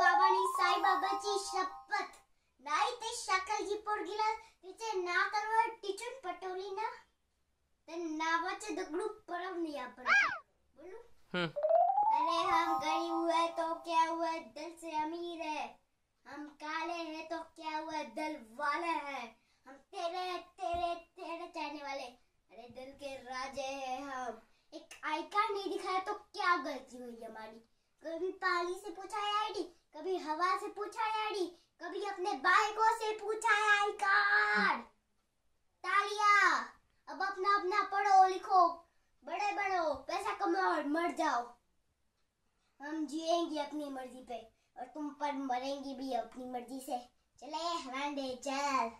बाबांनी साईबाबाची शपथ. नाही ते शाकलजी पोट गेला तिचे नाकावर टिचून पटवली ना? तर नावाचे दगडू परव नहीं आपण. बोलू? हम्म. अरे हम गरीब हुए तो क्या हुआ दिल से अमीर है? हम काले हैं तो क्या हुआ दिल वाले हैं? हम तेरे तेरे तेरे चाहने वाले। अरे दिल के राजे हैं हम। एक आई कार्ड नहीं दिखाया तो क्या गलती हुई हमारी? कभी पाली से पूछा आईडी कभी हवा से पूछा डैडी कभी अपने बाइकों से पूछा है आई कार्ड तालिया, अब अपना अपना पढ़ो, लिखो। बड़े बड़ो पैसा कमाओ और मर जाओ। हम जिएँगे अपनी मर्ज़ी पे, और तुम पर मरेंगे भी अपनी मर्ज़ी से। चले, हमारे चल।